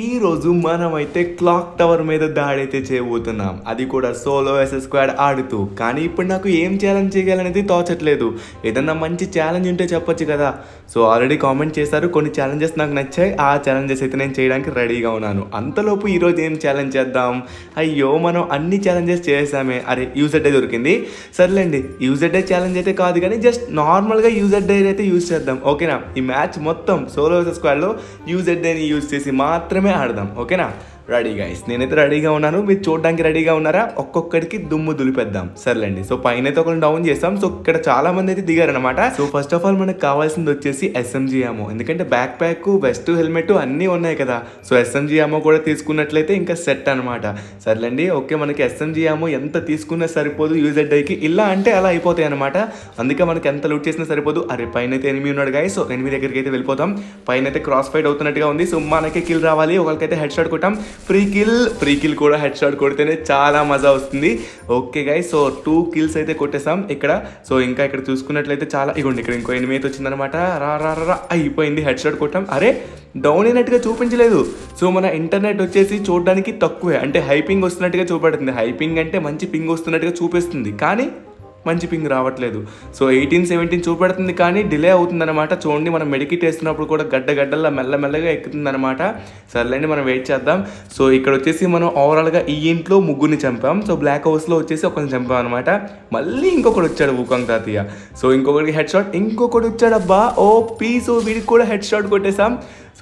ఈరోజు మనమైతే clock tower మీద దాడి అయితే చేయబోతున్నాం. అది కూడా సోలో ఎస్ఎస్ స్క్వాడ్ ఆడుతూ. కానీ ఇప్పుడు నాకు ఏం ఛాలెంజ్ చేయాలనేది తోచట్లేదు. ఏదన్నా మంచి ఛాలెంజ్ ఉంటే చెప్పొచ్చు కదా. సో ఆల్రెడీ కామెంట్ చేశారు. కొన్ని ఛాలెంజెస్ నాకు నచ్చాయి. ఆ ఛాలెంజెస్ అయితే నేను చేయడానికి రెడీగా ఉన్నాను. అంతలోపు ఈరోజు ఏం ఛాలెంజ్ చేద్దాం? అయ్యో మనం అన్ని ఛాలెంజెస్ చేసామే అరే యూజర్ డే దొరికింది. సర్లేండి. యూజర్ డే ఛాలెంజ్ అయితే కాదు కానీ జస్ట్ నార్మల్గా యూజర్ డే అయితే యూజ్ చేద్దాం. ఓకేనా ఈ మ్యాచ్ మొత్తం సోలో ఎస్ స్క్వాడ్లో యూజర్ డేని యూజ్ చేసి మాత్రమే ఆడదాం ఓకేనా రెడీ గైస్ నేనైతే రెడీగా ఉన్నాను. మీరు చూడడానికి రెడీగా ఉన్నారా? ఒక్కొక్కడికి దుమ్ము దులిపేద్దాం. సర్లేండి. సో పైన అయితే ఒకరిని డౌన్ చేస్తాం. సో ఇక్కడ చాలా మంది అయితే దిగారనమాట సో ఫస్ట్ ఆఫ్ ఆల్ మనకు కావాల్సింది వచ్చేసి ఎస్ఎంజీ ఆమో ఎందుకంటే బ్యాక్ ప్యాక్ వెస్ట్ హెల్మెట్ అన్నీ ఉన్నాయి కదా. సో ఎస్ఎంజీ ఆమో కూడా తీసుకున్నట్లయితే ఇంకా సెట్ అనమాట సర్లేండి. ఓకే మనకి ఎస్ఎంజీ ఆమో ఎంత తీసుకున్నా సరిపోదు. యూజర్ డైకి ఇలా అంటే అలా అయిపోతాయి అనమాట అందుకే మనకి ఎంత లూట్ చేసినా సరిపోదు. అరే పైన అయితే ఎనిమిది ఉన్నాడు గాయ సో ఎనిమిది దగ్గరికి అయితే వెళ్ళిపోతాం. పైన అయితే క్రాస్ ఫైట్ అవుతున్నట్టుగా ఉంది. సో మనకి కిల్ రావాలి. ఒకరికైతే హెడ్ షాట్ కొట్టాం. ఫ్రీ కిల్ ఫ్రీ కిల్ కూడా హెడ్ షాట్ కొడితేనే చాలా మజా వస్తుంది. ఓకే గాయ సో టూ కిల్స్ అయితే కొట్టేసాం ఇక్కడ. సో ఇంకా ఇక్కడ చూసుకున్నట్లయితే చాలా ఇగోండి ఇక్కడ ఇంకో ఎనిమిది అయితే వచ్చిందనమాట రా రా రా రా అయిపోయింది హెడ్ షాట్ కొట్టాం అరే డౌన్ అయినట్టుగా చూపించలేదు. సో మన ఇంటర్నెట్ వచ్చేసి చూడడానికి తక్కువే. అంటే హైపింగ్ వస్తున్నట్టుగా చూపెడుతుంది హైపింగ్ అంటే మంచి పింగ్ వస్తున్నట్టుగా చూపిస్తుంది. కానీ మంచి పింగ్ రావట్లేదు. సో ఎయిటీన్ సెవెంటీన్ చూపెడుతుంది కానీ డిలే అవుతుందన్నమాట. చూడండి మనం మెడికిట్ వేస్తున్నప్పుడు కూడా గడ్డ గడ్డల్లా మెల్లమెల్లగా ఎక్కుతుందన్నమాట. సర్లేండి మనం వెయిట్ చేద్దాం. సో ఇక్కడ వచ్చేసి మనం ఓవరాల్గా ఈ ఇంట్లో ముగ్గురిని చంపాం. సో బ్లాక్ హౌస్లో వచ్చేసి ఒకరిని చంపాం అనమాట మళ్ళీ ఇంకొకటి వచ్చాడు వుకాంగ్ తాతయ్య. సో ఇంకొకరికి హెడ్ షాట్ ఇంకొకటి వచ్చాడబ్బా. ఓ పీ సో వీడికి కూడా హెడ్ షాట్ కొట్టేసాం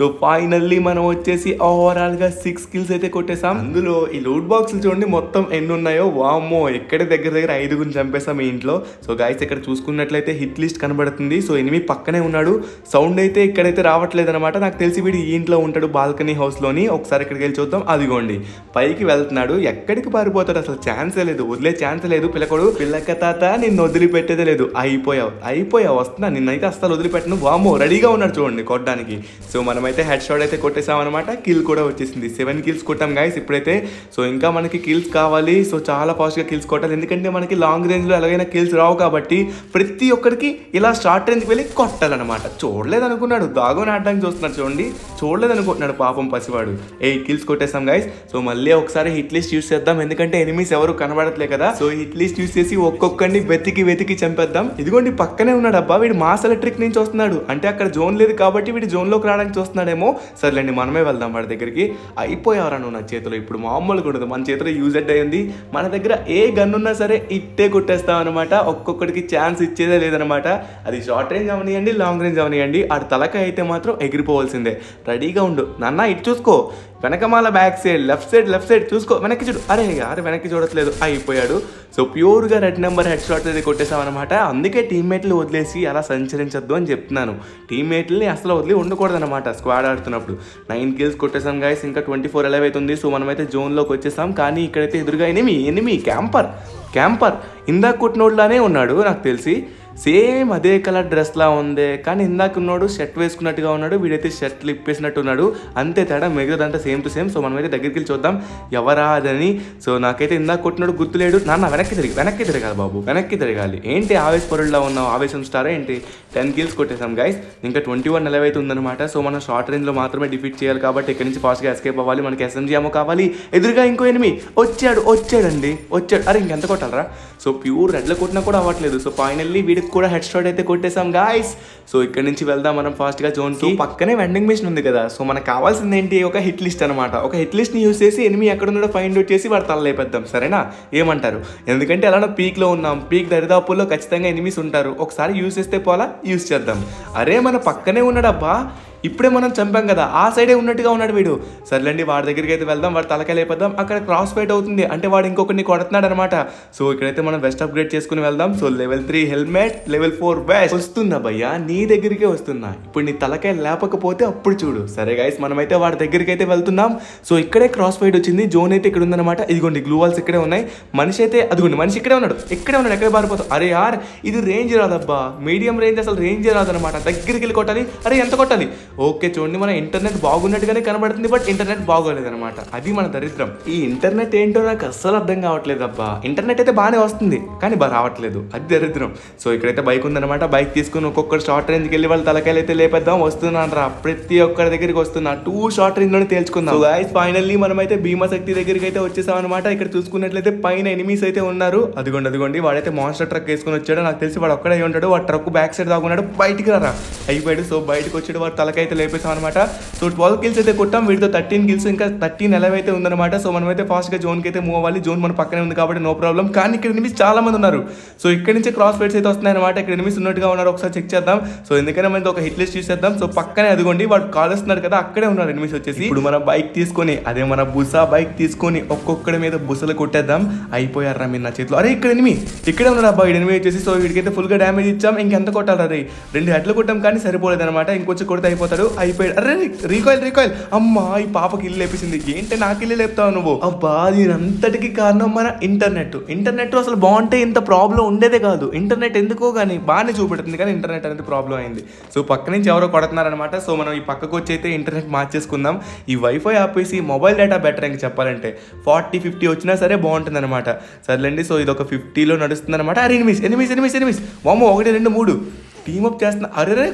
సో ఫైనల్లీ మనం వచ్చేసి ఓవరాల్గా సిక్స్ కిల్స్ అయితే కొట్టేసాం అందులో ఈ లూట్ బాక్స్లు చూడండి మొత్తం ఎన్ని ఉన్నాయో? వామ్మో ఎక్కడ దగ్గర దగ్గర ఐదుగురిని చంపేసాం ఈ ఇంట్లో. సో గాయస్ ఇక్కడ చూసుకున్నట్లయితే హిట్ లిస్ట్ కనబడుతుంది. సో ఎనిమిది పక్కనే ఉన్నాడు. సౌండ్ అయితే ఇక్కడైతే రావట్లేదు అనమాట నాకు తెలిసి వీడు ఈ ఇంట్లో ఉంటాడు బాల్కనీ హౌస్లోని ఒకసారి ఇక్కడికి వెళ్ళి చూద్దాం. అదిగోండి. పైకి వెళ్తున్నాడు. ఎక్కడికి పారిపోతాడు? అసలు ఛాన్సే లేదు. వదిలే ఛాన్స్ లేదు. పిల్లకొడు పిల్లక తాత నిన్ను వదిలిపెట్టేదే లేదు. అయిపోయావు. అయిపోయావు. వస్తున్నా. నిన్నైతే అస్సలు వదిలిపెట్టను. వామో రెడీగా ఉన్నాడు చూడండి కొట్టడానికి. సో మనమైతే హెడ్ షాట్ అయితే కొట్టేసామన్నమాట. కిల్ కూడా వచ్చేసింది. సెవెన్ కిల్స్ కొట్టాం గాయస్ ఇప్పుడైతే. సో ఇంకా మనకి కిల్స్ కావాలి. సో చాలా ఫాస్ట్గా కిల్స్ కొట్టాలి. ఎందుకంటే మనకి లాంగ్ రేంజ్లో ఎలాగైనా కిల్స్ రావు కాబట్టి ప్రతి ఒక్కరికి ఇలా షార్ట్ రేంజ్కి వెళ్ళి కొట్టాలన్నమాట. చూడలేదు అనుకున్నాడు. దాగోని ఆడడానికి చూస్తున్నాడు చూడండి. చూడలేదు అనుకుంటున్నాడు పాపం పసివాడు. ఏ కిల్స్ కొట్టేసాం గాయస్ సో మళ్ళీ ఒకసారి హిట్ లిస్ట్ యూస్ చేద్దాం. ఎందుకంటే ఎనిమిస్ ఎవరు కనబడట్లే కదా. సో హిట్ లిస్ట్ యూస్ చేసి ఒక్కొక్కరిని వెతికి వెతికి చంపేద్దాం. ఇదిగోండి పక్కనే ఉన్నాడు అబ్బా. వీడు మాస్ ఎలక్ట్రిక్ నుంచి వస్తున్నాడు. అంటే అక్కడ జోన్ లేదు కాబట్టి వీడు జోన్లోకి రావడానికి చూస్తున్నాడు. చూస్తున్నాడేమో సర్లేండి మనమే వెళ్దాం వాడి దగ్గరికి. అయిపోయావరా నువ్వు నా చేతిలో. ఇప్పుడు మామూలుగా ఉండదు. మన చేతిలో యూజ్ అయ్యింది మన దగ్గర ఏ గన్ ఉన్నా సరే ఇట్టే కొట్టేస్తాం అనమాట ఒక్కొక్కడికి ఛాన్స్ ఇచ్చేదే లేదనమాట అది షార్ట్ రేంజ్ అవనియండి లాంగ్ రేంజ్ అవనియండి. ఆడు తలక అయితే మాత్రం ఎగిరిపోవాల్సిందే. రెడీగా ఉండు. నాన్న ఇటు చూసుకో. వెనకమాల back side left side left side చూసుకో. వెనక్కి చూడు. అరే అరే వెనక్కి చూడట్లేదు. అయిపోయాడు. సో ప్యూర్గా రెడ్ నెంబర్ హెడ్ షాట్స్ అయితే కొట్టేసామన్నమాట అందుకే టీమ్మేట్లు వదిలేసి అలా సంచరించద్దు అని చెప్తున్నాను. టీమ్మేట్లని అసలు వదిలి ఉండకూడదన్నమాట. స్క్వాడ్ ఆడుతున్నప్పుడు. నైన్ కిల్స్ కొట్టేసాం గాయస్ ఇంకా ట్వంటీ ఫోర్ ఎలవ్ అవుతుంది సో మనమైతే జోన్లోకి వచ్చేసాం. కానీ ఇక్కడైతే ఎదురుగా ఎనిమి ఎనిమి క్యాంపర్ క్యాంపర్ ఇందాక కొట్టినోడ్లానే ఉన్నాడు నాకు తెలిసి. సేమ్ అదే కలర్ డ్రెస్లా ఉంది కానీ ఇందాక ఉన్నాడు షర్ట్ వేసుకున్నట్టుగా ఉన్నాడు వీడైతే షర్ట్లు ఇప్పేసినట్టు ఉన్నాడు అంతే తేడా మిగతాదంతా సేమ్ టు సేమ్. సో మనమైతే దగ్గరికి వెళ్ళి చూద్దాం ఎవరా అదని. సో నాకైతే ఇందాక కొట్టినాడు గుర్తులేడు. నాన్న వెనక్కి తిరిగి వెనక్కి తిరగాలి బాబు వెనక్కి తిరగాలి. ఏంటి ఆవేశపరుడులా ఉన్నావు? ఆవేశం స్టారా ఏంటి? టెన్ కిల్స్ కొట్టేసాం గైస్ ఇంకా ట్వంటీ వన్ నెలవ అయితే ఉందన్నమాట. సో మనం షార్ట్ రేంజ్లో మాత్రమే డిఫీట్ చేయాలి కాబట్టి ఇక్కడ నుంచి ఫాస్ట్గా ఎస్కేప్ అవ్వాలి. మనకి ఎస్ఎంజీ ఏమో కావాలి. ఎదురుగా ఇంకో ఎనిమి వచ్చాడు వచ్చాడండి వచ్చాడు. అరే ఇంకెంత కొట్టాలరా? సో ప్యూర్ రెడ్లో కొట్టినా కూడా అవ్వట్లేదు. సో ఫైనల్లీ వీడికి కూడా హెడ్ షాట్ అయితే కొట్టేసాం గాయస్ సో ఇక్కడ నుంచి వెళ్దాం మనం ఫాస్ట్గా జోన్ టూ పక్కనే వెండింగ్ మిషన్ ఉంది కదా. సో మనకు కావాల్సింది ఏంటి? ఒక హిట్ లిస్ట్ అనమాట ఒక హిట్ లిస్ట్ని యూస్ చేసి ఎనిమి ఎక్కడ ఉన్నాడో ఫైండ్ అవుట్ చేసి వాడు తల లేపేద్దాం. సరేనా? ఏమంటారు? ఎందుకంటే అలానే పీక్లో ఉన్నాం. పీక్ దరిదాపుల్లో ఖచ్చితంగా ఎనిమిస్ ఉంటారు. ఒకసారి యూస్ చేస్తే పోలా? యూస్ చేద్దాం. అరే మన పక్కనే ఉన్నాడబ్బా ఇప్పుడే మనం చంపాం కదా ఆ సైడే ఉన్నట్టుగా ఉన్నాడు వీడు. సర్లేండి వాడి దగ్గరికి అయితే వెళ్దాం వాడు తలకాయ లేపేద్దాం అక్కడ క్రాస్ ఫైట్ అవుతుంది. అంటే వాడు ఇంకొకరిని కొడుతున్నాడు అనమాట సో ఇక్కడైతే మనం వెస్ట్ అప్గ్రేడ్ చేసుకుని వెళ్దాం. So level three helmet level four vest వస్తున్నా భయ్యా నీ దగ్గరికే వస్తున్నా. ఇప్పుడు నీ తలకాయ లేపకపోతే అప్పుడు చూడు. సరే గైస్ మనమైతే వాడి దగ్గరికి అయితే వెళ్తున్నాం. సో ఇక్కడే క్రాస్ ఫైట్ వచ్చింది. జోన్ అయితే ఇక్కడ ఉందన్నమాట. ఇదిగోండి గ్లూ వాల్స్ ఇక్కడే ఉన్నాయి. మనిషి అయితే అదిగోండి మనిషి ఇక్కడే ఉన్నాడు. ఇక్కడే ఉన్నాడు ఎక్కడ పారిపోతాం అరే యార్ ఇది రేంజ్ రాదబ్బా. మీడియం రేంజ్ అసలు రేంజ్ రాదనమాట దగ్గరికి వెళ్ళి కొట్టాలి. అరే ఎంత కొట్టాలి? ఓకే చూడండి మన ఇంటర్నెట్ బాగున్నట్టుగానే కనబడుతుంది బట్ ఇంటర్నెట్ బాగోలేదు అనమాట అది మన దరిద్రం. ఈ ఇంటర్నెట్ ఏంటో నాకు అస్సలు అర్థం కావట్లేదు అబ్బా. ఇంటర్నెట్ అయితే బాగానే వస్తుంది కానీ బా రావట్లేదు. అది దరిద్రం. సో ఇక్కడైతే బైక్ ఉందనమాట బైక్ తీసుకుని ఒక్కొక్కరు షార్ట్ రేంజ్కి వెళ్ళి వాళ్ళ తలకాయలు అయితే లేపేద్దాం వస్తున్నాను రా. ప్రతి ఒక్కరి దగ్గరికి వస్తున్నా. టూ షార్ట్ రేంజ్లోనే తేల్చుకుందాం సో ఫైనల్లీ మనమైతే భీమా శక్తి దగ్గరికి అయితే వచ్చేసాం అనమాట ఇక్కడ చూసుకున్నట్లయితే పైన ఎనిమీస్ అయితే ఉన్నారు. అదిగోండి అదిగోండి వాడైతే మాన్స్టర్ ట్రక్ వేసుకుని వచ్చాడు. నాకు తెలిసి వాడు ఒక్కడే ఉంటాడు. వాడు ట్రక్ బ్యాక్ సైడ్ దాగున్నాడు బయటికి రారా. అయిపోయాడు. సో బయటకు వచ్చాడు. వాడు అయితే లేపేసాం అనమాట సో ట్వెల్వ్ కిల్స్ అయితే కొట్టాం. వీటితో థర్టీన్ కిల్స్ ఇంకా థర్టీన్ ఎలవ్ అయితే ఉందన్నమాట. సో మనమైతే ఫాస్ట్గా జోన్కి అయితే మూవ్ అవ్వాలి. జోన్ మన పక్కనే ఉంది కాబట్టి నో ప్రాబ్లం కానీ ఇక్కడ ఎనిమిస్ చాలా మంది ఉన్నారు. సో ఇక్కడ నుంచి క్రాస్ ఫైట్స్ అయితే వస్తున్నాయి అనమాట ఇక్కడ ఎనిమిస్ ఉన్నట్టుగా ఉన్నారు. ఒకసారి చెక్ చేద్దాం. సో ఎందుకంటే మనకి ఒక హిట్ లిస్ట్ చూసేద్దాం. సో పక్కనే అదిగోండి. వాడు కాలుస్తున్నారు కదా అక్కడే ఉన్నారు ఎనిమిస్ వచ్చేసి. ఇప్పుడు మన బైక్ తీసుకొని అదే మన బుసా బైక్ తీసుకొని ఒక్కొక్కడి మీద బుసలు కొట్టేద్దాం. అయిపోయారా మీరు నా చేతిలో. అరే ఇక్కడ ఎనిమి ఇక్కడే ఉన్నారు అబ్బా. ఎనిమి వచ్చేసి. సో వీడికైతే ఫుల్గా డ్యామేజ్ ఇచ్చాం. ఇంకెంత కొట్టాలి అరే రెండు హెడ్లు కొట్టాం కానీ సరిపోలేదు అనమాట ఇంకొచ్చి కొడితే అయిపోతాడు అయిపోయాడు. అరే రీకాయిల్ రీకాయిల్ అమ్మా ఈ పాపకి ఇల్లు లేపేసింది. ఏంటి నాకు ఇల్లు లేపుతావు నువ్వు? అబ్బా దీనంతటికి కారణం మన ఇంటర్నెట్. ఇంటర్నెట్ అసలు బాగుంటే ఇంత ప్రాబ్లం ఉండేదే కాదు. ఇంటర్నెట్ ఎందుకో కానీ బాగానే చూపెడుతుంది కానీ ఇంటర్నెట్ అనేది ప్రాబ్లం అయింది. సో పక్క నుంచి ఎవరో కొడుతున్నారనమాట సో మనం ఈ పక్కకు వచ్చి అయితే ఇంటర్నెట్ మార్చేసుకుందాం. ఈ వైఫై ఆపేసి మొబైల్ డేటా బెటర్ ఇంక చెప్పాలంటే. ఫార్టీ ఫిఫ్టీ వచ్చినా సరే బాగుంటుంది అనమాట సర్లేండి సో ఇది ఒక ఫిఫ్టీలో నడుస్తుంది అనమాట అరే ఎనిమిస్ ఎనిమిస్ ఎనిమిస్ ఎనిమిస్. మామూ ఒకటి రెండు మూడు. టీమప్ చేస్తున్నారు అరే రే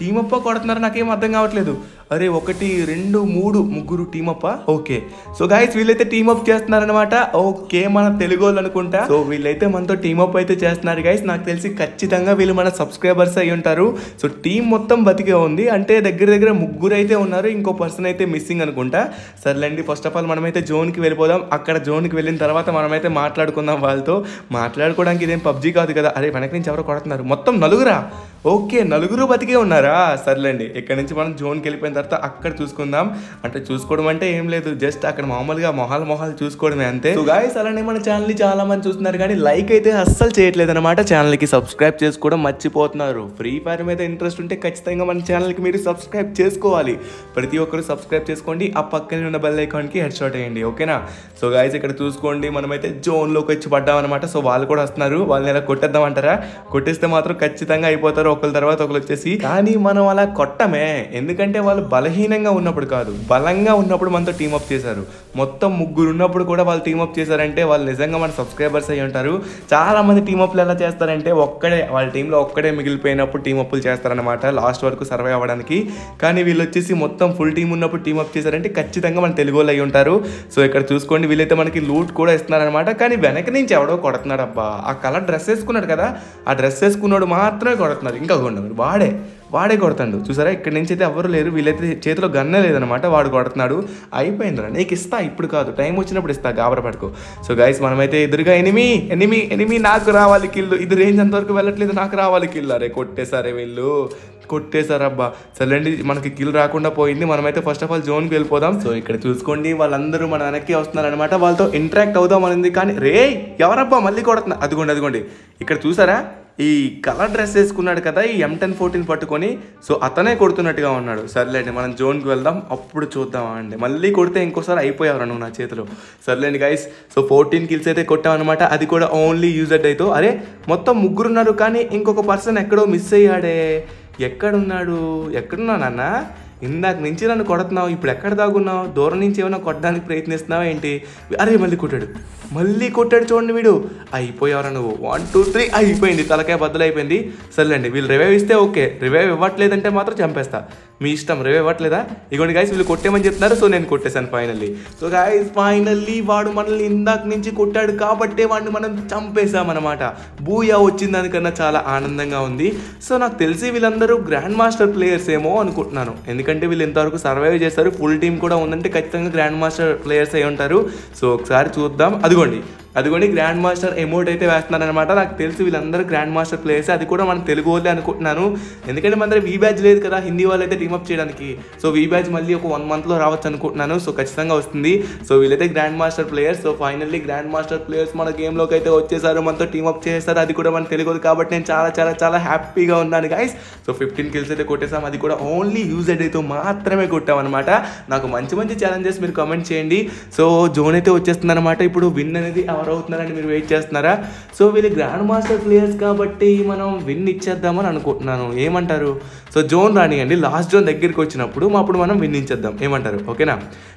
కొడుతున్నారు టీమప్ కొడుతున్నారు నాకేం అర్థం కావట్లేదు. అరే ఒకటి రెండు మూడు ముగ్గురు team up okay so guys వీళ్ళైతే టీమప్ చేస్తున్నారనమాట ఓకే మన తెలుగు వాళ్ళు అనుకుంటా. సో వీళ్ళైతే మనతో టీమప్ అయితే చేస్తున్నారు గాయస్ నాకు తెలిసి ఖచ్చితంగా వీళ్ళు మన సబ్స్క్రైబర్స్ అయి ఉంటారు. సో టీం మొత్తం బతికే ఉంది. అంటే దగ్గర దగ్గర ముగ్గురు అయితే ఉన్నారు. ఇంకో పర్సన్ అయితే మిస్సింగ్ అనుకుంటా. సర్లేండి ఫస్ట్ ఆఫ్ ఆల్ మనమైతే జోన్కి వెళ్ళిపోదాం. అక్కడ జోన్కి వెళ్ళిన తర్వాత మనమైతే మాట్లాడుకుందాం వాళ్ళతో. మాట్లాడుకోవడానికి ఇదేం పబ్జీ కాదు కదా. అరే వెనక నుంచి ఎవరో కొడుతున్నారు. మొత్తం నలుగురా? ఓకే నలుగురు బతికే ఉన్నారా? సర్లేండి ఇక్కడ నుంచి మనం జోన్కి వెళ్ళిపోయిన తర్వాత అక్కడ చూసుకుందాం. అంటే చూసుకోవడం అంటే ఏం లేదు. జస్ట్ అక్కడ మామూలుగా మొహాలు మొహాలు చూసుకోవడమే అంతే. సో గాయస్ అలానే మన ఛానల్ని చాలా మంది చూస్తున్నారు కానీ లైక్ అయితే అస్సలు చేయట్లేదు అనమాట ఛానల్కి సబ్స్క్రైబ్ చేసుకోవడం మర్చిపోతున్నారు. ఫ్రీ ఫైర్ మీద ఇంట్రెస్ట్ ఉంటే ఖచ్చితంగా మన ఛానల్కి మీరు సబ్స్క్రైబ్ చేసుకోవాలి. ప్రతి ఒక్కరు సబ్స్క్రైబ్ చేసుకోండి. ఆ పక్కనే ఉన్న బెల్ ఐకాన్కి హెడ్ షాట్ వేయండి. ఓకేనా సో గాయస్ ఇక్కడ చూసుకోండి. మనమైతే జోన్లోకి వచ్చి పడ్డాం అనమాట సో వాళ్ళు కూడా వస్తున్నారు. వాళ్ళని ఎలా కొట్టేద్దాం అంటారా? కొట్టేస్తే మాత్రం ఖచ్చితంగా అయిపోతారు. ఒకరి తర్వాత ఒకరు వచ్చేసి కానీ మనం అలా కొట్టమే. ఎందుకంటే వాళ్ళు బలహీనంగా ఉన్నప్పుడు కాదు బలంగా ఉన్నప్పుడు మనతో టీమప్ చేశారు. మొత్తం ముగ్గురు ఉన్నప్పుడు కూడా వాళ్ళు టీమప్ చేశారంటే వాళ్ళు నిజంగా మన సబ్స్క్రైబర్స్ అయి ఉంటారు. చాలా మంది టీమప్లు ఎలా చేస్తారంటే ఒక్కడే వాళ్ళ టీంలో ఒక్కడే మిగిలిపోయినప్పుడు టీమప్లు చేస్తారనమాట లాస్ట్ వరకు సర్వే అవ్వడానికి. కానీ వీళ్ళు వచ్చేసి మొత్తం ఫుల్ టీం ఉన్నప్పుడు టీమప్ చేశారంటే ఖచ్చితంగా మన తెలుగు వాళ్ళు అయి ఉంటారు. సో ఇక్కడ చూసుకోండి వీళ్ళైతే మనకి లూట్ కూడా ఇస్తున్నారనమాట కానీ వెనక నుంచి ఎవడో కొడుతున్నాడు అబ్బా. ఆ కలర్ డ్రెస్ వేసుకున్నాడు కదా ఆ డ్రెస్ వేసుకున్నాడు మాత్రమే కొడుతున్నారు ఇంకా కొండ వాడే. వాడే కొడతాడు. చూసారా? ఇక్కడ నుంచి అయితే ఎవరు లేరు. వీళ్ళైతే చేతిలో గన్నే లేదనమాట వాడు కొడుతున్నాడు. అయిపోయిందిరా. నీకు ఇస్తా. ఇప్పుడు కాదు. టైం వచ్చినప్పుడు ఇస్తా. గాబర పడుకో సో గైస్ మనమైతే ఎదురుగా ఎనిమి ఎనిమి ఎనిమి నాకు రావాలి కిల్లు ఇది రేంజ్ అంతవరకు వెళ్ళట్లేదు. నాకు రావాలి కిల్లు అరే కొట్టేసారే వీళ్ళు. కొట్టేశారబ్బా. సర్లేండి. మనకి కిల్ రాకుండా పోయింది. మనమైతే ఫస్ట్ ఆఫ్ ఆల్ జోన్కి వెళ్ళిపోదాం. సో ఇక్కడ చూసుకోండి. వాళ్ళందరూ మన వెనక్కి వస్తున్నారనమాట వాళ్ళతో ఇంటరాక్ట్ అవుదాం అనింది. కానీ రే ఎవరబ్బా? మళ్ళీ కొడుతున్నా. అదిగోండి అదిగోండి. ఇక్కడ చూసారా? ఈ కలర్ డ్రెస్ వేసుకున్నాడు కదా ఈ ఎం టెన్ ఫోర్టీన్ పట్టుకొని. సో అతనే కొడుతున్నట్టుగా ఉన్నాడు. సర్లేండి మనం జోన్కి వెళ్దాం అప్పుడు చూద్దాం అండి. మళ్ళీ కొడితే ఇంకోసారి అయిపోయావు నువ్వు నా చేతిలో? సర్లేండి గైస్ సో ఫోర్టీన్ కిల్స్ అయితే కొట్టామన్నమాట. అది కూడా ఓన్లీ యూజర్డ్ అయితే అరే మొత్తం ముగ్గురు ఉన్నారు కానీ ఇంకొక పర్సన్ ఎక్కడో మిస్ అయ్యాడే. ఎక్కడున్నాడు? ఎక్కడున్నానన్నా ఇందాక నుంచి నన్ను కొడుతున్నావు ఇప్పుడు ఎక్కడ దాగున్నావు? దూరం నుంచి ఏమైనా కొట్టడానికి ప్రయత్నిస్తున్నావా ఏంటి? అరే మళ్ళీ కొట్టాడు. మళ్ళీ కొట్టాడు చూడండి వీడు. అయిపోయావరా నువ్వు. వన్ టూ త్రీ అయిపోయింది. తలకాయ బద్దలైపోయింది. సర్లేండి వీళ్ళు రివైవ్ ఇస్తే ఓకే. రివైవ్ ఇవ్వట్లేదంటే మాత్రం చంపేస్తా. మీ ఇష్టం. రేవ్ ఇవ్వట్లేదా? ఇగోండి గైస్ వీళ్ళు కొట్టేమని చెప్తున్నారు సో నేను కొట్టేశాను ఫైనల్లీ సో గాయస్ ఫైనల్లీ వాడు మనల్ని ఇందాక నుంచి కొట్టాడు కాబట్టే వాడిని మనం చంపేశామన్నమాట. బూయా వచ్చిన దానికన్నా చాలా ఆనందంగా ఉంది. సో నాకు తెలిసి వీళ్ళందరూ గ్రాండ్ మాస్టర్ ప్లేయర్స్ ఏమో అనుకుంటున్నాను. ఎందుకంటే వీళ్ళు ఇంతవరకు సర్వైవ్ చేస్తారు. ఫుల్ టీం కూడా ఉందంటే ఖచ్చితంగా గ్రాండ్ మాస్టర్ ప్లేయర్స్ అయి ఉంటారు. సో ఒకసారి చూద్దాం. అదిగోండి. అదిగోండి గ్రాండ్ మాస్టర్ ఎమౌంట్ అయితే వేస్తున్నారనమాట నాకు తెలుసు వీళ్ళందరూ గ్రాండ్ మాస్టర్ ప్లేయర్స్ అది కూడా మన తెలుగు వాళ్ళే అనుకుంటున్నాను. ఎందుకంటే మన దగ్గర వీ బ్యాచ్ లేదు కదా హిందీ వాళ్ళు అయితే టీమప్ చేయడానికి. సో వీ బ్యాచ్ మళ్ళీ ఒక వన్ మంత్లో రావచ్చు అనుకుంటున్నాను. సో ఖచ్చితంగా వస్తుంది. సో వీళ్ళైతే grand master players so finally grand master players మన గేమ్లోకి అయితే వచ్చేసారు. మనతో టీమప్ చేస్తారు అది కూడా మన తెలుగు కాబట్టి నేను చాలా చాలా చాలా హ్యాపీగా ఉన్నాను గైస్ సో ఫిఫ్టీన్ కిల్స్ అయితే కొట్టేసాం. అది కూడా ఓన్లీ యూజ్ అయితే మాత్రమే కొట్టామన్నమాట. నాకు మంచి మంచి ఛాలెంజెస్ మీరు కామెంట్ చేయండి. సో జోన్ అయితే వచ్చేస్తుందన్నమాట. ఇప్పుడు విన్ అనేది అవర్ ఎవరు అవుతున్నారని మీరు వెయిట్ చేస్తున్నారా? సో వీళ్ళు గ్రాండ్ మాస్టర్ ప్లేయర్స్ కాబట్టి మనం విన్ ఇచ్చేద్దామని అనుకుంటున్నాను. ఏమంటారు? సో జోన్ రానియండి. లాస్ట్ జోన్ దగ్గరికి వచ్చినప్పుడు అప్పుడు మనం విన్ ఇచ్చేద్దాం. ఏమంటారు? ఓకేనా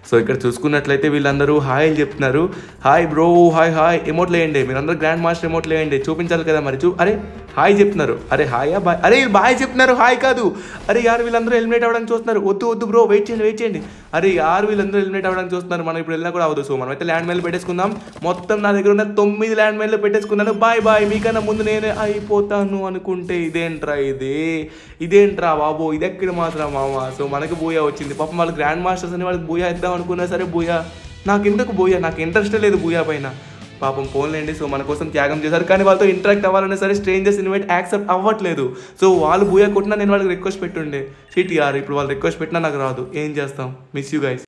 సో ఇక్కడ చూసుకున్నట్లయితే వీళ్ళందరూ హాయ్ చెప్తున్నారు. హాయ్ బ్రో హాయ్ హాయ్ ఎమోట్లు వేయండి మీరందరూ గ్రాండ్ మాస్టర్ ఎమోట్లు వేయండి చూపించాలి కదా మరి చూ అరే హాయ్ చెప్తున్నారు. అరే హాయా బాయ్ అరే వీళ్ళు బాయ్ చెప్తున్నారు హాయ్ కాదు. అరే యారు వీళ్ళందరూ ఎలిమినేట్ అవ్వడానికి చూస్తున్నారు. వద్దు వద్దు బ్రో వెయిట్ చేయండి వెయిట్ చేయండి. అరే యారు వీళ్ళందరూ ఎలిమినేట్ అవ్వడానికి చూస్తున్నారు. మనం ఇప్పుడు వెళ్ళినా కూడా అవ్వదు. సో మనం అయితే ల్యాండ్ మైల్ పెట్టేసుకుందాం. మొత్తం నా దగ్గర ఉన్న తొమ్మిది ల్యాండ్ మైల్లో పెట్టేసుకున్నాను. బాయ్ బాయ్ మీకన్నా ముందు నేనే అయిపోతాను అనుకుంటే ఇదేంట్రా ఇది? ఇదేంట్రా బాబో? ఇది ఎక్కడ మాత్రం మామ? సో మనకి బూయా వచ్చింది. పాపం వాళ్ళు గ్రాండ్ మాస్టర్స్ అని వాళ్ళకి బూయా ఇద్దాం అనుకున్నా సరే బూయా నాకు ఎందుకు బూయా? నాకు ఇంట్రెస్ట్ లేదు బూయా పైన. పాపం పోన్లేండి సో మన కోసం త్యాగం చేశారు. కానీ వాళ్ళతో ఇంటరాక్ట్ అవ్వాలన్నా సరే స్ట్రేంజర్స్ ఇన్వైట్ యాక్సెప్ట్ అవ్వట్లేదు. సో వాళ్ళు భూయా కొట్టినా నేను వాళ్ళకి రిక్వెస్ట్ పెట్టుండే. సిటీ యార్ ఇప్పుడు వాళ్ళు రిక్వెస్ట్ పెట్టినా నాకు రాదు. ఏం చేస్తాం? Miss you guys